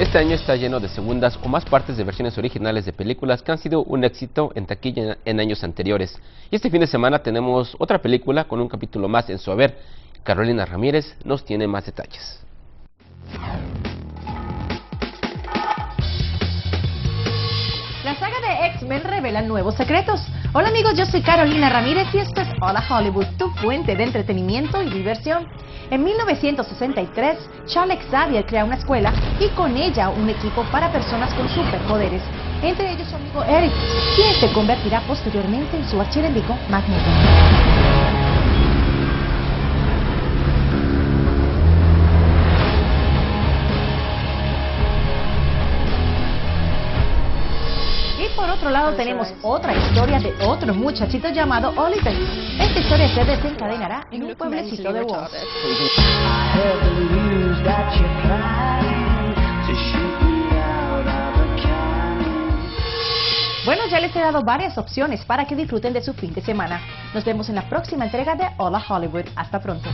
Este año está lleno de segundas o más partes de versiones originales de películas que han sido un éxito en taquilla en años anteriores. Y este fin de semana tenemos otra película con un capítulo más en su haber. Carolina Ramírez nos tiene más detalles. De X-Men revela nuevos secretos. Hola amigos, yo soy Carolina Ramírez y esto es Hola Hollywood, tu fuente de entretenimiento y diversión. En 1963, Charles Xavier crea una escuela y con ella un equipo para personas con superpoderes, entre ellos su amigo Eric, quien se convertirá posteriormente en su archienemigo Magneto. Por otro lado tenemos otra historia de otro muchachito llamado Oliver. Esta historia se desencadenará en un pueblecito de Wales. Bueno, ya les he dado varias opciones para que disfruten de su fin de semana. Nos vemos en la próxima entrega de Hola Hollywood. Hasta pronto.